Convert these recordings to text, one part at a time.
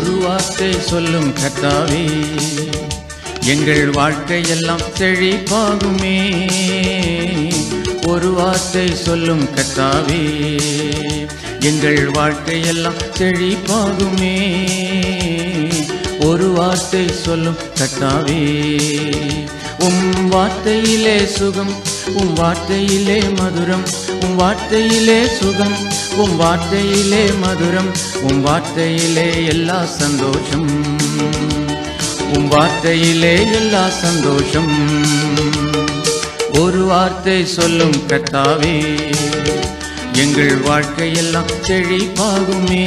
ஒரு வார்த்தை சொல்லும் கத்தாவே எங்கள் வாழ்க்கையெல்லாம் செழிப்பாகுமே. ஒரு வார்த்தை சொல்லும் கத்தாவே எங்கள் வாழ்க்கையெல்லாம் செழிப்பாகுமே. ஒரு வார்த்தை சொல்லும் கத்தாவே உம் வார்த்தையிலே சுகம் உம் வார்த்தையிலே மதுரம் உம் வார்த்தையிலே சுகம் உம் வார்த்தையிலே மதுரம் உம் வார்த்தையிலே எல்லா சந்தோஷம். உம் வார்த்தையிலே எல்லா சந்தோஷம். ஒரு வார்த்தை சொல்லும் கத்தாவே எங்கள் வாழ்க்கையெல்லாம் செழிப்பாகுமே.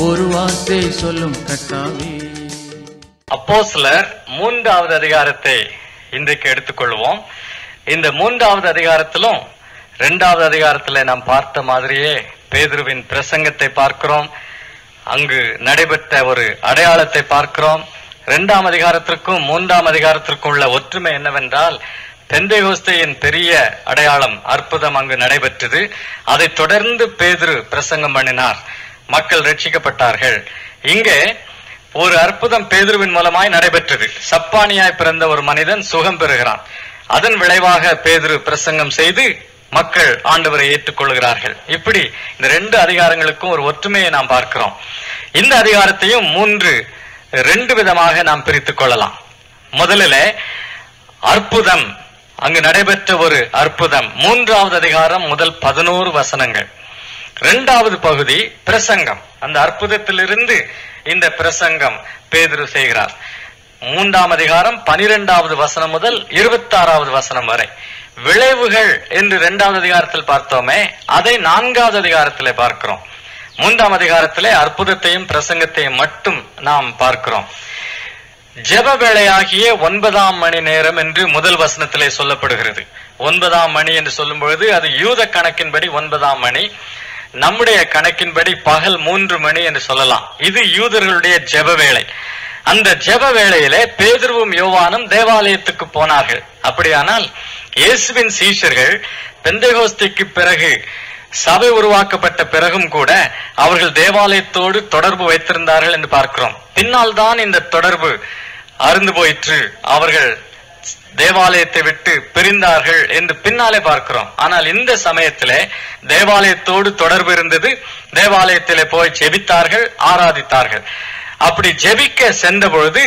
ஒரு வார்த்தை சொல்லும் கதாவிர் அப்போ சிலர் மூன்றாவது அதிகாரத்தை இன்றைக்கு எடுத்துக்கொள்வோம். இந்த மூன்றாவது அதிகாரத்திலும் இரண்டாவது அதிகாரத்தில் நாம் பார்த்த மாதிரியே பேதுருவின் பிரசங்கத்தை பார்க்கிறோம். அங்கு நடைபெற்ற ஒரு அடையாளத்தை பார்க்கிறோம். இரண்டாம் அதிகாரத்திற்கும் மூன்றாம் அதிகாரத்திற்கும் உள்ள ஒற்றுமை என்னவென்றால் பெந்தைகோஸ்தையின் பெரிய அடையாளம் அற்புதம் அங்கு நடைபெற்றது. அதை தொடர்ந்து பேதுரு பிரசங்கம் பண்ணினார். மக்கள் ரட்சிக்கப்பட்டார்கள். இங்கே ஒரு அற்புதம் பேதுருவின் மூலமாய் நடைபெற்றது. சப்பானியாய் பிறந்த ஒரு மனிதன் சுகம் பெறுகிறான். அதன் விளைவாக பேதுரு பிரசங்கம் செய்து மக்கள் ஆண்டவரை ஏற்றுக்கொள்கிறார்கள். இப்படி இந்த ரெண்டு அதிகாரங்களுக்கும் ஒரு ஒற்றுமையை நாம் பார்க்கிறோம். இந்த அதிகாரத்தையும் மூன்று ரெண்டு விதமாக நாம் பிரித்துக் கொள்ளலாம். முதலில் அற்புதம். அங்கு நடைபெற்ற ஒரு அற்புதம். மூன்றாவது அதிகாரம் முதல் பதினோரு வசனங்கள். இரண்டாவது பகுதி பிரசங்கம். அந்த அற்புதத்திலிருந்து இந்த பிரசங்கம் பேதிரு செய்கிறார். மூன்றாம் அதிகாரம் பனிரெண்டாவது வசனம் முதல் இருபத்தாறாவது வசனம் வரை. விளைவுகள் என்று இரண்டாவது அதிகாரத்தில் பார்த்தோமே அதை நான்காவது அதிகாரத்திலே பார்க்கிறோம். மூன்றாம் அதிகாரத்திலே அற்புதத்தையும் பிரசங்கத்தையும் மட்டும் நாம் பார்க்கிறோம். ஜெப வேளையாகிய ஒன்பதாம் மணி நேரம் என்று முதல் வசனத்திலே சொல்லப்படுகிறது. ஒன்பதாம் மணி என்று சொல்லும் பொழுது அது யூத கணக்கின்படி ஒன்பதாம் மணி நம்முடைய கணக்கின்படி பகல் மூன்று மணி என்று சொல்லலாம். இது யூதர்களுடைய ஜெப வேளை. அந்த ஜெப வேளையிலே பேதுருவும் யோவானும் தேவாலயத்துக்கு போனார்கள். அப்படியானால் இயேசுவின் சீஷர்கள் பெந்தகோஸ்திக்கு பிறகு சபை உருவாக்கப்பட்ட பிறகும் கூட அவர்கள் தேவாலயத்தோடு தொடர்பு வைத்திருந்தார்கள் என்று பார்க்கிறோம். பின்னால் தான் இந்த தொடர்பு அருந்து போயிற்று. அவர்கள் தேவாலயத்தை விட்டு பிரிந்தார்கள் என்று பின்னாலே பார்க்கிறோம். ஆனால் இந்த சமயத்திலே தேவாலயத்தோடு தொடர்பு இருந்தது. தேவாலயத்திலே போய் ஜெபித்தார்கள் ஆராதித்தார்கள். அப்படி ஜெபிக்க சென்ற பொழுது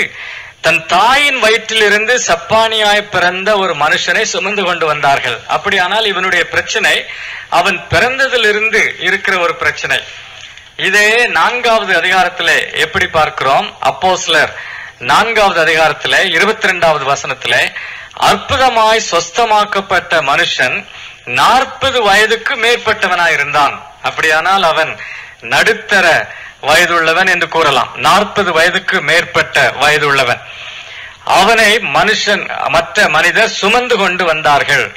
தன் தாயின் வயிற்றிலிருந்து சப்பானியாய் பிறந்த ஒரு மனுஷனை சுமந்து கொண்டு வந்தார்கள். அப்படியானால் இவனுடைய பிரச்சனை அவன் பிறந்ததிலிருந்து இருக்கிற ஒரு பிரச்சனை. இதே நான்காவது அதிகாரத்திலே எப்படி பார்க்கிறோம்? அப்போஸ்லர் நான்காவது அதிகாரத்திலே இருபத்தி ரெண்டாவது வசனத்திலே அற்புதமாய் சொஸ்தமாக்கப்பட்ட மனுஷன் நாற்பது வயதுக்கு மேற்பட்டவனாய் இருந்தான் அப்படியானால் அவன் நடுத்தர வயதுள்ளவன் என்று கூறலாம். நாற்பது வயதுக்கு மேற்பட்ட வயதுள்ளவன். அவனை மனுஷன் மற்ற மனிதர் சுமந்து கொண்டு வந்தார்கள்.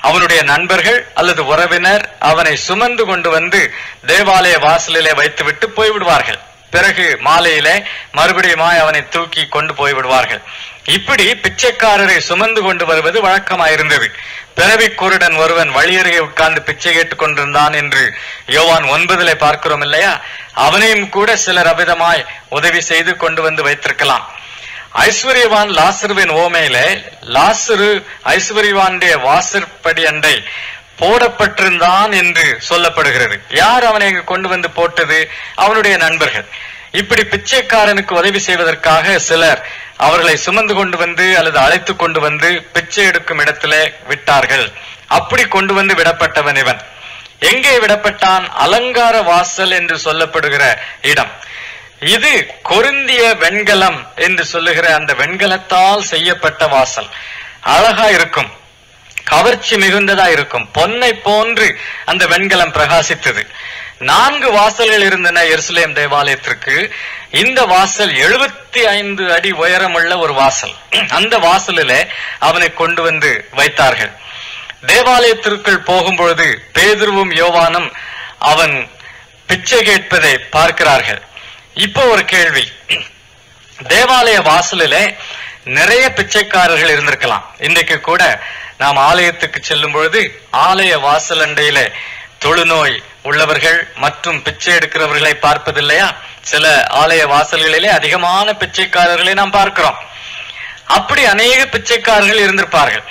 அவனுடைய நண்பர்கள் அல்லது உறவினர் அவனை சுமந்து கொண்டு வந்து தேவாலய வாசலிலே வைத்துவிட்டு போய்விடுவார்கள். பிறகு மாலையிலே மறுபடியுமாய் அவனை தூக்கி கொண்டு போய் விடுவார்கள் இப்படி பிச்சைக்காரரை சுமந்து கொண்டு வருவது வழக்கமாயிருந்தது. பிறவி குருடன் ஒருவன் வழியருகே உட்கார்ந்து பிச்சை கேட்டுக் கொண்டிருந்தான் என்று யோவான் ஒன்பதுல பார்க்கிறோம் இல்லையா? அவனையும் கூட சிலர் அவிதமாய் உதவி செய்து கொண்டு வந்து வைத்திருக்கலாம். ஐஸ்வர்யவான் லாசருவின் ஓமையில லாசரு ஐஸ்வர்யவானுடைய வாசற்படி அண்டை போடப்பட்டிருந்தான் என்று சொல்லப்படுகிறது. யார் அவனை இங்கு கொண்டு வந்து போட்டது? அவனுடைய நண்பர்கள். இப்படி பிச்சைக்காரனுக்கு உதவி செய்வதற்காக சிலர் அவர்களை சுமந்து கொண்டு வந்து அல்லது அழைத்து கொண்டு வந்து பிச்சை எடுக்கும் இடத்துல விட்டார்கள். அப்படி கொண்டு வந்து விடப்பட்டவன் இவன். எங்கே விடப்பட்டான்? அலங்கார வாசல் என்று சொல்லப்படுகிற இடம். இது கொருந்திய வெண்கலம் என்று சொல்லுகிற அந்த வெண்கலத்தால் செய்யப்பட்ட வாசல். அழகா இருக்கும். கவர்ச்சி மிகுந்ததா இருக்கும். பொன்னை போன்று அந்த வெண்கலம் பிரகாசித்தது. நான்கு வாசல்கள் இருந்தன எருசலேம் தேவாலயத்திற்கு. இந்த வாசல் எழுபத்தி ஐந்து அடி உயரமுள்ள ஒரு வாசல். அந்த வாசலில அவனை கொண்டு வந்து வைத்தார்கள். தேவாலயத்திற்குள் போகும்பொழுது பேதுருவும் யோவானும் அவன் பிச்சை கேட்பதை பார்க்கிறார்கள். இப்போ ஒரு கேள்வி. தேவாலய வாசலிலே நிறைய பிச்சைக்காரர்கள் இருந்திருக்கலாம். இன்றைக்கு கூட நாம் ஆலயத்துக்கு செல்லும் பொழுது ஆலய வாசல் அண்டையில தொழுநோய் உள்ளவர்கள் மற்றும் பிச்சை எடுக்கிறவர்களை பார்ப்பதில்லையா? சில ஆலய வாசல்களிலே அதிகமான பிச்சைக்காரர்களை நாம் பார்க்கிறோம். அப்படி அநேக பிச்சைக்காரர்கள் இருந்திருப்பார்கள்.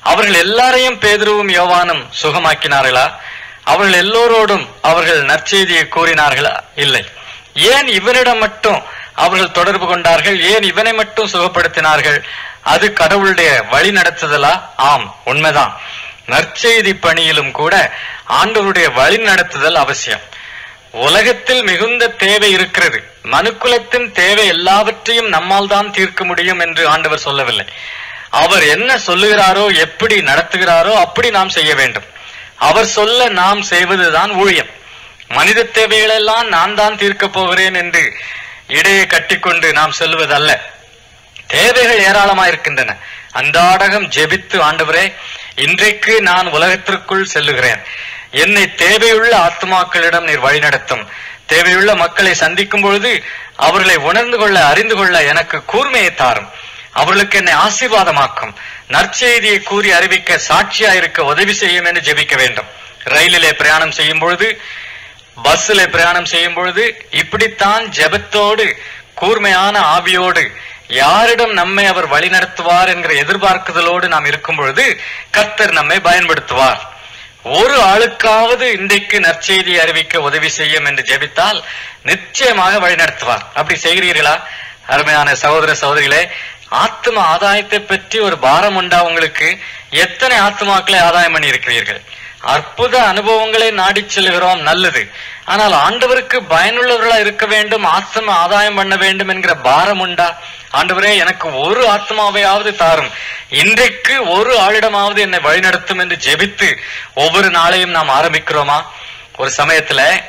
அவர்கள் எல்லாரையும் பேதுருவும் யோவானும் சுகமாக்கினார்களா? அவர்கள் எல்லோரோடும் அவர்கள் நற்செய்தியை கூறினார்களா? இல்லை. ஏன் இவனிடம் மட்டும் அவர்கள் தொடர்பு கொண்டார்கள்? ஏன் இவனை மட்டும் சுகப்படுத்தினார்கள்? அது கடவுளுடைய வழி நடத்துதலா? ஆம் உண்மைதான். நற்செய்தி பணியிலும் கூட ஆண்டவருடைய வழி நடத்துதல் அவசியம். உலகத்தில் மிகுந்த தேவை இருக்கிறது. மனுக்குலத்தின் தேவை எல்லாவற்றையும் நம்மால் தான் தீர்க்க முடியும் என்று ஆண்டவர் சொல்லவில்லை. அவர் என்ன சொல்லுகிறாரோ எப்படி நடத்துகிறாரோ அப்படி நாம் செய்ய வேண்டும். அவர் சொல்ல நாம் செய்வதுதான் ஊழியம். மனித தேவைகளெல்லாம் நான் தான் தீர்க்கப் போகிறேன் என்று இடையே கட்டிக்கொண்டு நாம் செல்வதல்ல. தேவைகள் ஏராளமாயிருக்கின்றன. அந்த அன்றாடகம் ஜெபித்து ஆண்டவரே இன்றைக்கு நான் உலகத்திற்குள் செல்லுகிறேன். என்னை தேவையுள்ள ஆத்மாக்களிடம் நீர் வழிநடத்தும். தேவையுள்ள மக்களை சந்திக்கும் பொழுது அவர்களை உணர்ந்து கொள்ள அறிந்து கொள்ள எனக்கு கூர்மையை தாரும். அவர்களுக்கு என்னை ஆசீர்வாதமாக்கும். நற்செய்தியை கூறி அறிவிக்க சாட்சியா இருக்க உதவி செய்யும் என்று ஜெபிக்க வேண்டும். ரயிலிலே பிரயாணம் செய்யும் பொழுது பஸ்ஸில் பிரயாணம் செய்யும் பொழுது இப்படித்தான் ஜெபத்தோடு கூர்மையான ஆவியோடு யாரிடம் நம்மை அவர் வழிநடத்துவார் என்கிற எதிர்பார்க்குதலோடு நாம் இருக்கும் பொழுது கர்த்தர் நம்மை பயன்படுத்துவார். ஒரு ஆளுக்காவது இன்றைக்கு நற்செய்தியை அறிவிக்க உதவி செய்யும் என்று ஜெபித்தால் நிச்சயமாக வழிநடத்துவார். அப்படி செய்கிறீர்களா? அருமையான சகோதர சகோதரிகளே ஆத்ம ஆதாயத்தை பற்றி ஒரு பாரம் உண்டா உங்களுக்கு? எத்தனை ஆத்மாக்களை ஆதாயம் பண்ணி இருக்கிறீர்கள் அற்புத அனுபவங்களை நாடி செல்கிறோம் நல்லது. ஆனால் ஆண்டவருக்கு பயனுள்ளவர்களா இருக்க வேண்டும் ஆத்ம ஆதாயம் பண்ண வேண்டும் என்கிற பாரம் உண்டா? ஆண்டவரே எனக்கு ஒரு ஆத்மாவையாவது தாரும். இன்றைக்கு ஒரு ஆளிடமாவது என்னை வழிநடத்தும் என்று ஜெபித்து ஒவ்வொரு நாளையும் நாம் ஆரம்பிக்கிறோமா? ஒரு சமயத்துல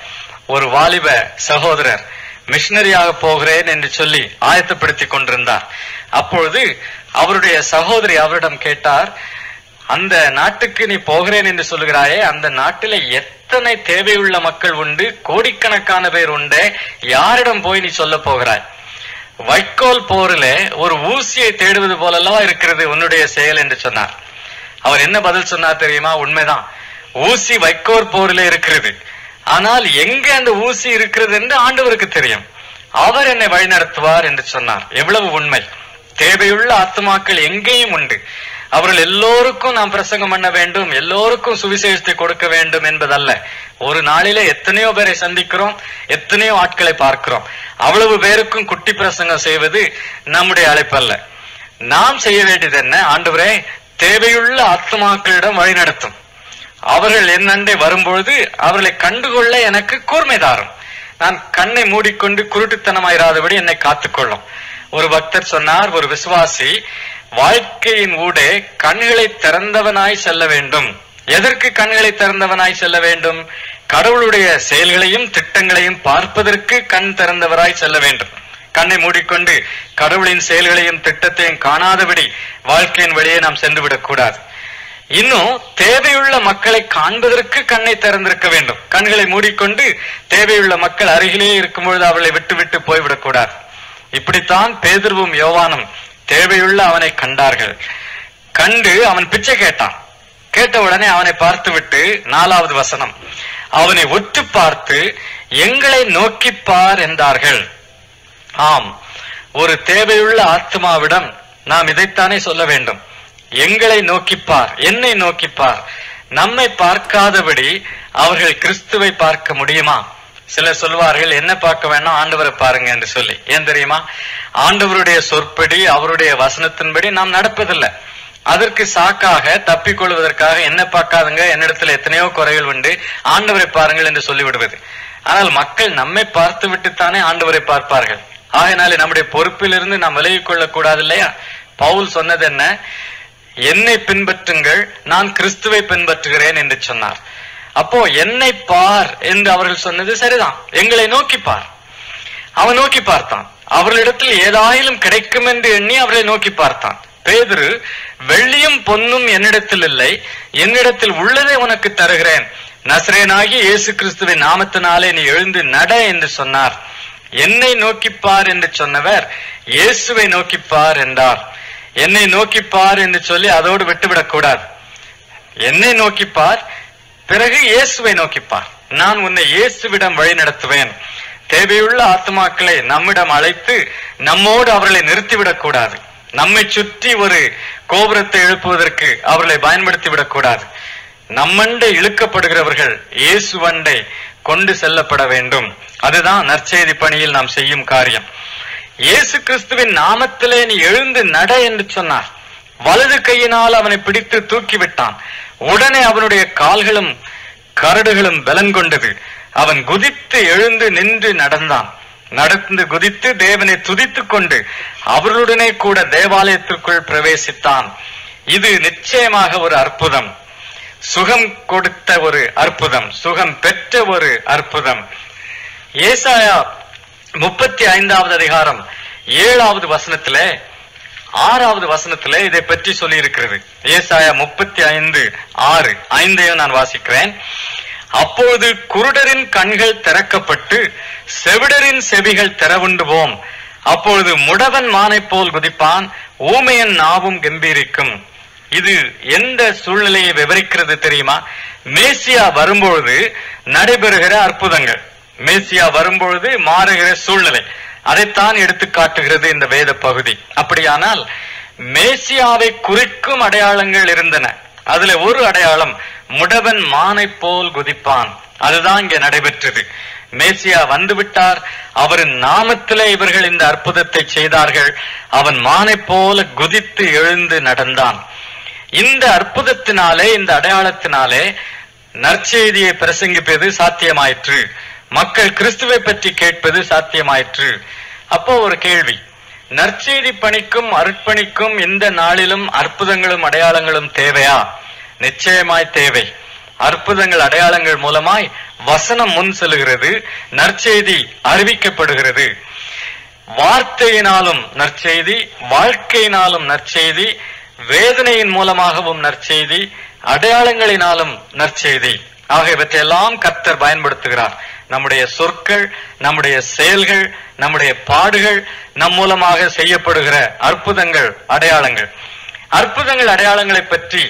ஒரு வாலிப சகோதரர் மிஷினரியாக போகிறேன் என்று சொல்லி ஆயத்தப்படுத்தி கொண்டிருந்தார். அப்பொழுது அவருடைய சகோதரி அவரிடம் கேட்டார் அந்த நாட்டுக்கு நீ போகிறேன் என்று சொல்லுகிறாயே அந்த நாட்டில எத்தனை தேவையுள்ள மக்கள் உண்டு கோடிக்கணக்கான பேர் உண்டு யாரிடம் போய் நீ சொல்ல போகிறாய்? வைக்கோல் போரில ஒரு ஊசியை தேடுவது போலல்லவா இருக்கிறது உன்னுடைய செயல் என்று சொன்னார். அவர் என்ன பதில் சொன்னார் தெரியுமா? உண்மைதான். ஊசி வைக்கோல் போரில இருக்கிறது. ஆனால் எங்க அந்த ஊசி இருக்கிறது என்று ஆண்டவருக்கு தெரியும். அவர் என்னை வழிநடத்துவார் என்று சொன்னார். எவ்வளவு உண்மை. தேவையுள்ள ஆத்மாக்கள் எங்கேயும் உண்டு. அவர்கள் எல்லோருக்கும் நாம் பிரசங்கம் பண்ண வேண்டும் எல்லோருக்கும் சுவிசேஷத்தை கொடுக்க வேண்டும் என்பதல்ல. ஒரு நாளிலே எத்தனையோ பேரை சந்திக்கிறோம் எத்தனையோ ஆட்களை பார்க்கிறோம். அவ்வளவு பேருக்கும் குட்டி பிரசங்கம் செய்வது நம்முடைய அழைப்பல்ல. நாம் செய்ய வேண்டியது என்ன? ஆண்டவரே தேவையுள்ள ஆத்மாக்களிடம் வழிநடத்தும் அவர்கள் என்னண்டே வரும்பொழுது அவர்களை கண்டுகொள்ள எனக்கு கூர்மை தாரும். நான் கண்ணை மூடிக்கொண்டு குருட்டுத்தனமாயிராதபடி என்னை காத்துக்கொள்ளும். ஒரு பக்தர் சொன்னார் ஒரு விசுவாசி வாழ்க்கையின் ஊடே கண்களை திறந்தவனாய் செல்ல வேண்டும். எதற்கு கண்களை திறந்தவனாய் செல்ல வேண்டும்? கடவுளுடைய செயல்களையும் திட்டங்களையும் பார்ப்பதற்கு கண் திறந்தவராய் செல்ல வேண்டும். கண்ணை மூடிக்கொண்டு கடவுளின் செயல்களையும் திட்டத்தையும் காணாதபடி வாழ்க்கையின் வழியே நாம் சென்று விடக்கூடாது இன்னும் தேவையுள்ள மக்களை காண்பதற்கு கண்ணை திறந்திருக்க வேண்டும். கண்களை மூடிக்கொண்டு தேவையுள்ள மக்கள் அருகிலேயே இருக்கும்பொழுது அவளை விட்டு விட்டு போய்விடக்கூடாது இப்படித்தான் பேதுருவும் யோவானும் தேவையுள்ள அவனை கண்டார்கள். கண்டு அவன் பிச்சை கேட்டான். கேட்ட உடனே அவனை பார்த்து விட்டு நாலாவது வசனம். அவனை ஒற்று பார்த்து எங்களை நோக்கிப்பார் என்றார்கள். ஆம் ஒரு தேவையுள்ள ஆத்மாவிடம் நாம் இதைத்தானே சொல்ல வேண்டும். எங்களை நோக்கிப்பார் என்னை நோக்கிப்பார் நம்மை பார்க்காதபடி அவர்கள் கிறிஸ்துவை பார்க்க முடியுமா? சிலர் சொல்வார்கள் என்ன பார்க்க வேணாம் ஆண்டவரை பாருங்க என்று சொல்லி. ஏன் தெரியுமா? ஆண்டவருடைய சொற்படி அவருடைய வசனத்தின்படி நாம் நடப்பதில்லை. அதற்கு சாக்காக தப்பிக்கொள்வதற்காக என்ன பார்க்காதுங்க? என்னிடத்துல எத்தனையோ குறைகள் உண்டு. ஆண்டவரை பாருங்கள் என்று சொல்லிவிடுவது. ஆனால் மக்கள் நம்மை பார்த்து விட்டுத்தானே ஆண்டவரை பார்ப்பார்கள். ஆகினாலே நம்முடைய பொறுப்பிலிருந்து நாம் விலகிக் கொள்ளக் கூடாது இல்லையா? பவுல் சொன்னது என்ன என்னை பின்பற்றுங்கள் நான் கிறிஸ்துவை பின்பற்றுகிறேன் என்று சொன்னார். அப்போ என்னை பார் என்று அவர்கள் சொன்னது சரிதான். எங்களை நோக்கி பார். அவன் நோக்கி பார்த்தான். அவர்களிடத்தில் ஏதாயிலும் கிடைக்கும் என்று எண்ணி அவர்களை நோக்கி பார்த்தான். பேதுரு வெள்ளியும் பொன்னும் என்னிடத்தில் இல்லை. என்னிடத்தில் உள்ளதை உனக்கு தருகிறேன். நசரேனாகி இயேசு கிறிஸ்துவின் நாமத்தினாலே நீ எழுந்து நட என்று சொன்னார். என்னை நோக்கிப்பார் என்று சொன்னவர் இயேசுவை நோக்கிப்பார் என்றார். என்னை நோக்கிப்பார் என்று சொல்லி அதோடு விட்டுவிடக் கூடாது என்னை நோக்கிப்பார் பிறகு இயேசுவை நோக்கிப்பார் நான் உன்னை இயேசுவிடம் வழி நடத்துவேன். தேவையுள்ள ஆத்மாக்களை நம்மிடம் அழைத்து நம்மோடு அவர்களை நிறுத்திவிடக் கூடாது. நம்மை சுற்றி ஒரு கோபுரத்தை எழுப்புவதற்கு அவர்களை பயன்படுத்தி விடக்கூடாது நம்மண்டை இழுக்கப்படுகிறவர்கள் இயேசுவண்டை கொண்டு செல்லப்பட வேண்டும். அதுதான் நற்செய்தி பணியில் நாம் செய்யும் காரியம். இயேசு கிறிஸ்துவின் நாமத்திலே நீ எழுந்து நட என்று சொன்னார். வலது கையினால் அவனை பிடித்து தூக்கிவிட்டான். உடனே அவனுடைய கால்களும் கரடுகளும் பலன் கொண்டது. அவன் குதித்து எழுந்து நின்று நடந்தான். நடந்து குதித்து தேவனை துதித்துக் கொண்டு அவர்களுடனே கூட தேவாலயத்திற்குள் பிரவேசித்தான். இது நிச்சயமாக ஒரு அற்புதம். சுகம் கொடுத்த ஒரு அற்புதம். சுகம் பெற்ற ஒரு அற்புதம். ஏசாயா முப்பத்தி ஐந்தாவது அதிகாரம் ஏழாவது வசனத்திலே ஆறாவது வசனத்துல இதை பற்றி சொல்லி இருக்கிறது ஏசாயா முப்பத்தி ஐந்து ஆறு ஐந்தையும் நான் வாசிக்கிறேன். அப்போது குருடரின் கண்கள் திறக்கப்பட்டு செவிடரின் செவிகள் திறவுண்டு போம் அப்பொழுது முடவன் மானை போல் குதிப்பான் ஊமையன் நாவும் கம்பீரிக்கும். இது எந்த சூழ்நிலையை விவரிக்கிறது தெரியுமா? மேசியா வரும்பொழுது நடைபெறுகிற அற்புதங்கள். மேசியா வரும்பொழுது மாறுகிற சூழ்நிலை. அதைத்தான் எடுத்து காட்டுகிறது இந்த வேத பகுதி. அப்படியானால் மேசியாவை குறிக்கும் அடையாளங்கள் இருந்தன. அதுல ஒரு அடையாளம் முடவன் மானை போல் குதிப்பான். அதுதான் இங்கே நடைபெற்றது. மேசியா வந்துவிட்டார். அவரின் நாமத்திலே இவர்கள் இந்த அற்புதத்தை செய்தார்கள். அவன் மானை போல குதித்து எழுந்து நடந்தான். இந்த அற்புதத்தினாலே இந்த அடையாளத்தினாலே நற்செய்தியை பிரசங்கிப்பது சாத்தியமாயிற்று. மக்கள் கிறிஸ்துவை பற்றி கேட்பது சாத்தியமாயிற்று. அப்போ ஒரு கேள்வி. நற்செய்தி பணிக்கும் அர்ப்பணிக்கும் இந்த நாளிலும் அற்புதங்களும் அடையாளங்களும் தேவையா? நிச்சயமாய் தேவை. அற்புதங்கள் அடையாளங்கள் மூலமாய் வசனம் முன் செல்கிறது நற்செய்தி அறிவிக்கப்படுகிறது. வார்த்தையினாலும் நற்செய்தி வாழ்க்கையினாலும் நற்செய்தி வேதனையின் மூலமாகவும் நற்செய்தி அடையாளங்களினாலும் நற்செய்தி. ஆகியவற்றையெல்லாம் கர்த்தர் பயன்படுத்துகிறார். நம்முடைய சொற்கள் நம்முடைய செயல்கள் நம்முடைய பாடுகள் நம் மூலமாக செய்யப்படுகிற அற்புதங்கள் அடையாளங்கள். அற்புதங்கள் அடையாளங்களை பற்றி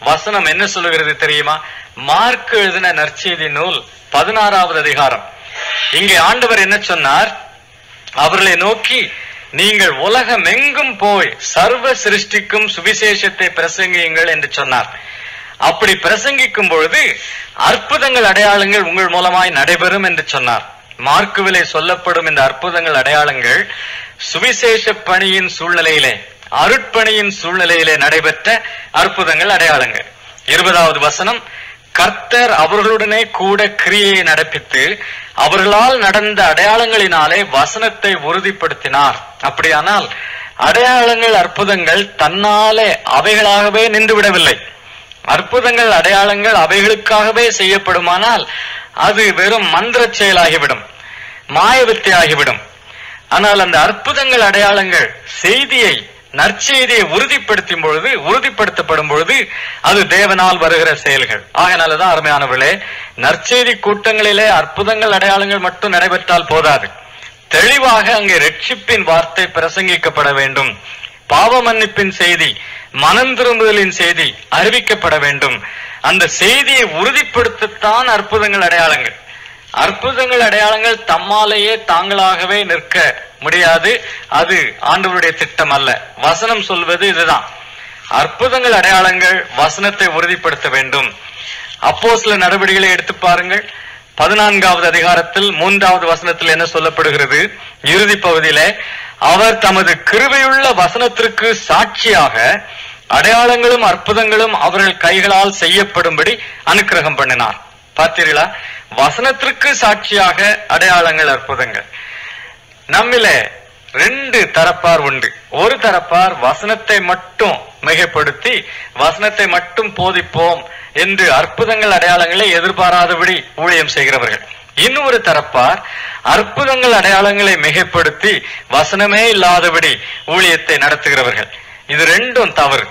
வசனம் என்ன சொல்லுகிறது தெரியுமா? மார்க் எழுதின நற்செய்தி நூல் பதினாறாவது அதிகாரம். இங்கே ஆண்டவர் என்ன சொன்னார்? அவர்களை நோக்கி நீங்கள் உலகமெங்கும் போய் சர்வ சிருஷ்டிக்கும் சுவிசேஷத்தை பிரசங்கியுங்கள் என்று சொன்னார். அப்படி பிரசங்கிக்கும் பொழுது அற்புதங்கள் அடையாளங்கள் உங்கள் மூலமாய் நடைபெறும் என்று சொன்னார். மார்க்குவிலே சொல்லப்படும் இந்த அற்புதங்கள் அடையாளங்கள் சுவிசேஷ பணியின் சூழ்நிலையிலே அருட்பணியின் சூழ்நிலையிலே நடைபெற்ற அற்புதங்கள் அடையாளங்கள். இருபதாவது வசனம் கர்த்தர் அவர்களுடனே கூட கிரியையை நடப்பித்து அவர்களால் நடந்த அடையாளங்களினாலே வசனத்தை உறுதிப்படுத்தினார். அப்படியானால் அடையாளங்கள் அற்புதங்கள் தன்னாலே அவைகளாகவே நின்றுவிடவில்லை. அற்புதங்கள் அடையாளங்கள் அவைகளுக்காகவே செய்யப்படுமானால் அது வெறும் மந்திர செயலாகிவிடும் மாயவித்தையாகிவிடும். ஆனால் அந்த அற்புதங்கள் அடையாளங்கள் செய்தியை நற்செய்தியை உறுதிப்படுத்தும் பொழுது உறுதிப்படுத்தப்படும் பொழுது அது தேவனால் வருகிற செயல்கள். ஆகனாலதான் அருமையானவர்களே நற்செய்தி கூட்டங்களிலே அற்புதங்கள் அடையாளங்கள் மட்டும் நடைபெற்றால் போதாது. தெளிவாக அங்கே ரட்சிப்பின் வார்த்தை பிரசங்கிக்கப்பட வேண்டும். பாவ மன்னிப்பின் செய்தி மனம் திரும்புதலின் செய்தி அறிவிக்கப்பட வேண்டும். அந்த செய்தியை உறுதிப்படுத்தத்தான் அற்புதங்கள் அடையாளங்கள். அற்புதங்கள் அடையாளங்கள் தம்மாலேயே தாங்களாகவே நிற்க முடியாது. அது ஆண்டவருடைய திட்டம் அல்ல. வசனம் சொல்வது இதுதான். அற்புதங்கள் அடையாளங்கள் வசனத்தை உறுதிப்படுத்த வேண்டும். அப்போ சில நடவடிக்கைகளை எடுத்து பாருங்கள். பதினான்காவது அதிகாரத்தில் மூன்றாவது வசனத்தில் என்ன சொல்லப்படுகிறது? இறுதி பகுதியில அவர் தமது கிருவையுள்ள வசனத்திற்கு சாட்சியாக அடையாளங்களும் அற்புதங்களும் அவர்கள் கைகளால் செய்யப்படும்படி அனுக்கிரகம் பண்ணினார். பார்த்தீர்களா? வசனத்திற்கு சாட்சியாக அடையாளங்கள் அற்புதங்கள். நம்மிலே ரெண்டு தரப்பார் உண்டு. ஒரு தரப்பார் வசனத்தை மட்டும் மிகைப்படுத்தி வசனத்தை மட்டும் போதிப்போம் என்று அற்புதங்கள் அடையாளங்களை எதிர்பாராதபடி ஊழியம் செய்கிறவர்கள். இன்னொரு தரப்பார் அற்புதங்கள் அடையாளங்களை மிகைப்படுத்தி வசனமே இல்லாதபடி ஊழியத்தை நடத்துகிறவர்கள். இது ரெண்டும் தவறு.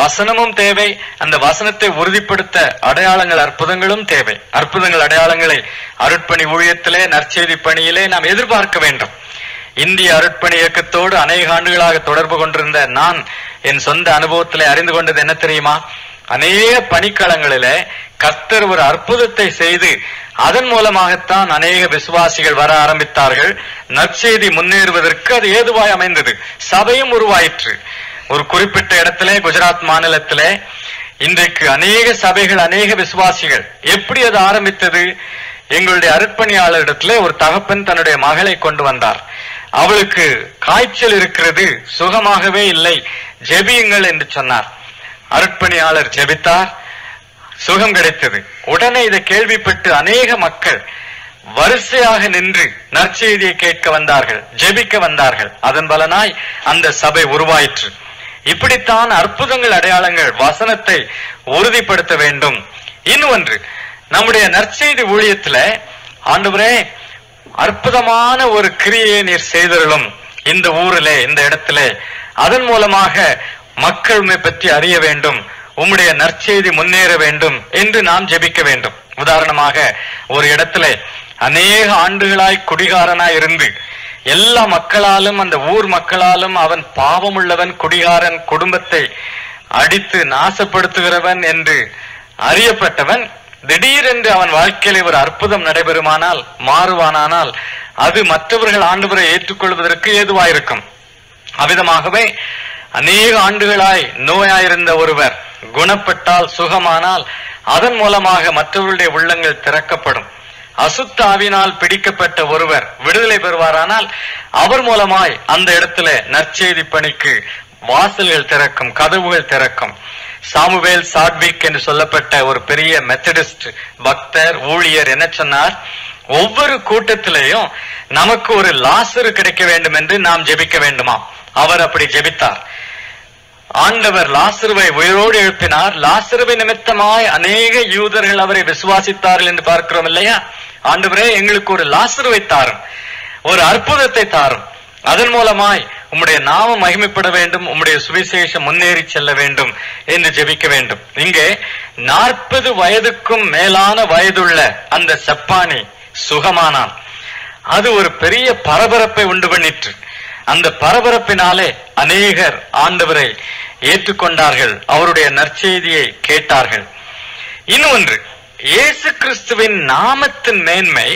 வசனமும் தேவை அந்த வசனத்தை உறுதிப்படுத்த அடையாளங்கள் அற்புதங்களும் தேவை. அற்புதங்கள் அடையாளங்களை அருட்பணி ஊழியத்திலே நற்செய்தி பணியிலே நாம் எதிர்பார்க்க வேண்டும். இந்திய அருட்பணி இயக்கத்தோடு அநேக ஆண்டுகளாக தொடர்பு கொண்டிருந்த நான் என் சொந்த அனுபவத்திலே அறிந்து கொண்டது என்ன தெரியுமா? அநேக பணிக்களங்களில கர்த்தர் ஒரு அற்புதத்தை செய்து அதன் மூலமாகத்தான் அநேக விசுவாசிகள் வர ஆரம்பித்தார்கள். நற்செய்தி முன்னேறுவதற்கு அது ஏதுவாய் அமைந்தது. சபையும் உருவாயிற்று. ஒரு குறிப்பிட்ட இடத்திலே குஜராத் மாநிலத்திலே இன்றைக்கு அநேக சபைகள் அநேக விசுவாசிகள் எப்படி அது ஆரம்பித்தது? எங்களுடைய அருட்பணியாளரிடத்துல ஒரு தகப்பன் தன்னுடைய மகளை கொண்டு வந்தார். அவளுக்கு காய்ச்சல் இருக்கிறது சுகமாகவே இல்லை. ஜெபியுங்கள் என்று சொன்னார். அருட்பணியாளர் ஜெபித்தார். சுகம் கிடைத்தது. உடனே இதை கேள்விப்பட்டு அநேக மக்கள் வரிசையாக நின்று நற்செய்தியை கேட்க வந்தார்கள் ஜெபிக்க வந்தார்கள். அதன் பலனாய் அந்த சபை உருவாயிற்று. இப்படித்தான் அற்புதங்கள் அடையாளங்கள் வசனத்தை உறுதிப்படுத்த வேண்டும். இன்னொன்று நம்முடைய நற்செய்தி ஊழியத்துல ஆண்டவரே அற்புதமான ஒரு கிரியை நீர் செய்தருளும் இந்த ஊரிலே இந்த இடத்திலே. அதன் மூலமாக மக்கள் உண்மை பற்றி அறிய வேண்டும் உம்முடைய நற்செய்தி முன்னேற வேண்டும் என்று நாம் ஜெபிக்க வேண்டும். உதாரணமாக ஒரு இடத்திலே அநேக ஆண்டுகளாய் குடிகாரனாய் இருந்து எல்லா மக்களாலும் அந்த ஊர் மக்களாலும் அவன் பாவமுள்ளவன் குடிகாரன் குடும்பத்தை அடித்து நாசப்படுத்துகிறவன் என்று அறியப்பட்டவன் திடீரென்று அவன் வாழ்க்கையில ஒரு அற்புதம் நடைபெறுமானால் மாறுவானானால் அது மற்றவர்கள் ஆண்டவரை ஏற்றுக்கொள்வதற்கு ஏதுவாயிருக்கும். அவ்விதமாகவே அநேக ஆண்டுகளாய் நோயாயிருந்த ஒருவர் குணப்பட்டால் சுகமானால் அதன் மூலமாக மற்றவர்களுடைய உள்ளங்கள் திறக்கப்படும். அசுத்தாவினால் பிடிக்கப்பட்ட ஒருவர் விடுதலை பெறுவாரானால் அவர் மூலமாய் அந்த இடத்துல நற்செய்தி பணிக்கு வாசல்கள் திறக்கும் கதவுகள் திறக்கும். சாமுவேல் சாட்விக் என்று சொல்லப்பட்ட ஒரு பெரிய மெத்தடிஸ்ட் பக்தர் ஊழியர் என்ன சொன்னார்? ஒவ்வொரு கூட்டத்திலையும் நமக்கு ஒரு லாசரு கிடைக்க வேண்டும் என்று நாம் ஜெபிக்க வேண்டுமா? அவர் அப்படி ஜெபித்தார். ஆண்டவர் லாசருவை உயிரோடு எழுப்பினார். லாசருவை நிமித்தமாய் அநேக யூதர்கள் அவரை விசுவாசித்தார்கள் என்று பார்க்கிறோம் இல்லையா? ஆண்டவரே எங்களுக்கு ஒரு லாசருவை தாரும். ஒரு அற்புதத்தை தாரும். அதன் மூலமாய் உம்முடைய நாமம் மகிமைப்பட வேண்டும் உம்முடைய சுவிசேஷம் முன்னேறி செல்ல வேண்டும் என்று ஜெபிக்க வேண்டும். இங்கே நாற்பது வயதுக்கும் மேலான வயதுள்ள அந்த செப்பானி சுகமானான். அது ஒரு பெரிய பரபரப்பை உண்டு பண்ணிற்று. அந்த பரபரப்பினாலே அநேகர் ஆண்டவரை ஏற்றுக்கொண்டார்கள் அவருடைய நற்செய்தியை கேட்டார்கள். இன்னொன்று இயேசு கிறிஸ்துவின் நாமத்தின் மேன்மை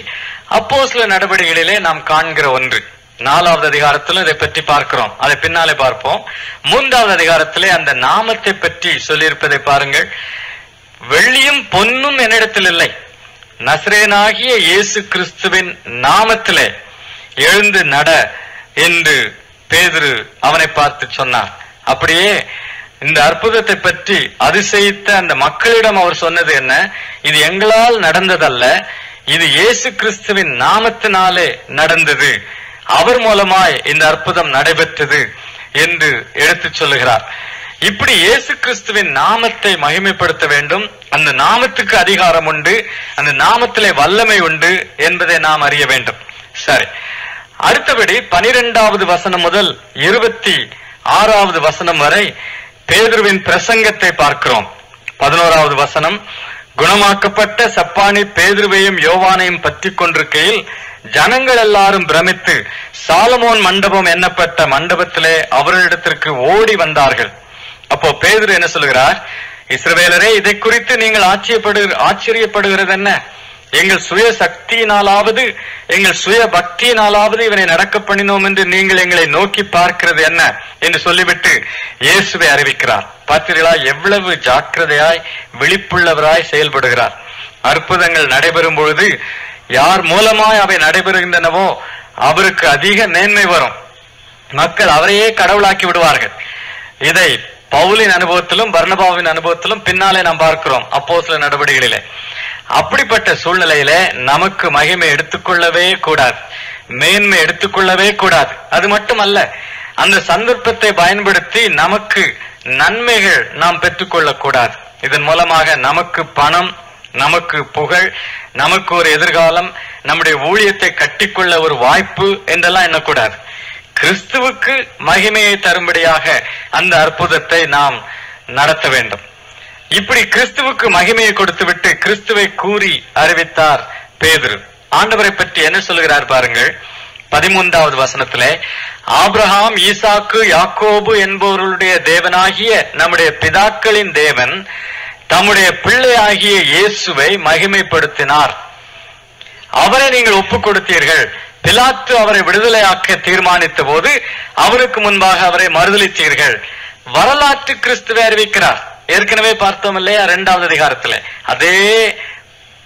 அப்போ சில நடவடிக்கைகளிலே நாம் காண்கிற ஒன்று. நாலாவது அதிகாரத்தில் இதை பற்றி பார்க்கிறோம். அதை பின்னாலே பார்ப்போம். மூன்றாவது அதிகாரத்திலே அந்த நாமத்தை பற்றி சொல்லியிருப்பதை பாருங்கள். வெள்ளியும் பொன்னும் என்னிடத்தில் இல்லை. நசரேனாகிய இயேசு கிறிஸ்துவின் நாமத்திலே எழுந்து நட என்று பேதுரு அவனை பார்த்து சொன்னார். அப்படியே இந்த அற்புதத்தை பற்றி அதிசயித்த அந்த மக்களிடம் அவர் சொன்னது என்ன? இது எங்களால் நடந்ததல்ல. இது இயேசு கிறிஸ்துவின் நாமத்தினாலே நடந்தது. அவர் மூலமாய் இந்த அற்புதம் நடைபெற்றது என்று எடுத்துச் சொல்லுகிறார். இப்படி இயேசு கிறிஸ்துவின் நாமத்தை மகிமைப்படுத்த வேண்டும். அந்த நாமத்துக்கு அதிகாரம் உண்டு. அந்த நாமத்திலே வல்லமை உண்டு என்பதை நாம் அறிய வேண்டும். சரி. அடுத்தபடி பனிரெண்டாவது வசனம் முதல் இருபத்தி ஆறாவது வசனம் வரை பேதுருவின் பிரசங்கத்தை பார்க்கிறோம். பதினோராவது வசனம். குணமாக்கப்பட்ட சப்பானி பேதுருவையும் யோவானையும் பற்றி கொண்டிருக்கையில் ஜனங்கள் எல்லாரும் பிரமித்து சாலமோன் மண்டபம் எண்ணப்பட்ட மண்டபத்திலே அவர்களிடத்திற்கு ஓடி வந்தார்கள். அப்போ பேதர் என்ன சொல்லுகிறார்? இஸ்ரவேலரே இதை குறித்து நீங்கள் ஆச்சரியப்படு ஆச்சரியப்படுகிறது என்ன எங்கள் சுய சக்தியினாலாவது எங்கள் சுய பக்தியினாலாவது இவனை நடக்க பண்ணினோம் என்று நீங்கள் எங்களை நோக்கி பார்க்கிறது என்ன? என்று சொல்லிவிட்டு இயேசுவை அறிவிக்கிறார். பார்த்தீர்களா எவ்வளவு ஜாக்கிரதையாய் விழிப்புள்ளவராய் செயல்படுகிறார். அற்புதங்கள் நடைபெறும் பொழுது யார் மூலமாய் அவை நடைபெறுகின்றனவோ அவருக்கு அதிக மேன்மை வரும். மக்கள் அவரையே கடவுளாக்கி விடுவார்கள். இதை பவுலின் அனுபவத்திலும் பர்ணபாவின் அனுபவத்திலும் பின்னாலே நாம் பார்க்கிறோம் அப்போ சில நடவடிக்கைகளிலே. அப்படிப்பட்ட சூழ்நிலையில நமக்கு மகிமை எடுத்துக்கொள்ளவே கூடாது. மேன்மை எடுத்துக்கொள்ளவே கூடாது. அது மட்டுமல்ல அந்த சந்தர்ப்பத்தை பயன்படுத்தி நமக்கு நன்மைகள் நாம் பெற்றுக்கொள்ளக்கூடாது. இதன் மூலமாக நமக்கு பணம் நமக்கு புகழ் நமக்கு ஒரு எதிர்காலம் நம்முடைய ஊழியத்தை கட்டிக்கொள்ள ஒரு வாய்ப்பு என்றெல்லாம் எண்ணக்கூடாது. கிறிஸ்துவுக்கு மகிமையை தரும்படியாக அந்த அற்புதத்தை நாம் நடத்த வேண்டும். இப்படி கிறிஸ்துவுக்கு மகிமையை கொடுத்துவிட்டு கிறிஸ்துவை கூறி அறிவித்தார் பேதுரு. ஆண்டவரை பற்றி என்ன சொல்லுகிறார் பாருங்கள். பதிமூன்றாவது வசனத்திலே ஆப்ரஹாம் ஈசாக்கு யாக்கோபு என்பவர்களுடைய தேவனாகிய நம்முடைய பிதாக்களின் தேவன் தம்முடைய பிள்ளையாகிய இயேசுவை மகிமைப்படுத்தினார். அவரை நீங்கள் ஒப்புக் கொடுத்தீர்கள் பிலாத்து அவரை விடுதலையாக்க தீர்மானித்த போது அவருக்கு முன்பாக அவரை மறுதளித்தீர்கள் வரலாற்று கிறிஸ்துவை அறிவிக்கிறார். ஏற்கனவே பார்த்தோம் இல்லையா இரண்டாவது அதிகாரத்துல. அதே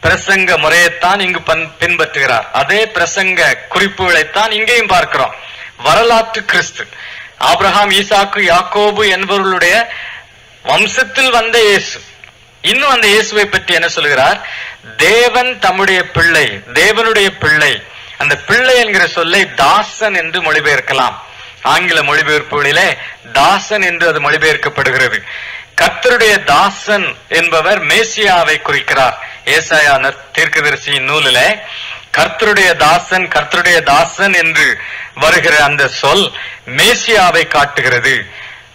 பிரசங்க முறையைத்தான் இங்கு பன்- பின்பற்றுகிறார். அதே பிரசங்க குறிப்புகளைத்தான் இங்கேயும் பார்க்கிறோம். வரலாற்று கிறிஸ்து. ஆப்ரஹாம் ஈசாக்கு யாக்கோபு என்பவர்களுடைய வம்சத்தில் வந்த இயேசு. இன்னும் அந்த இயேசுவை பற்றி என்ன சொல்கிறார் தேவன் தம்முடைய பிள்ளை தேவனுடைய பிள்ளை. அந்த பிள்ளை என்கிற சொல்லை தாசன் என்று மொழிபெயர்க்கலாம். ஆங்கில மொழிபெயர்ப்புகளிலே தாசன் என்று அது மொழிபெயர்க்கப்படுகிறது. கர்த்தருடைய தாசன் என்பவர் மேசியாவை குறிக்கிறார். ஏசாயான தீர்க்கதரிசியின் நூலிலே கர்த்தருடைய தாசன் கர்த்தருடைய தாசன் என்று வருகிற அந்த சொல் மேசியாவை காட்டுகிறது.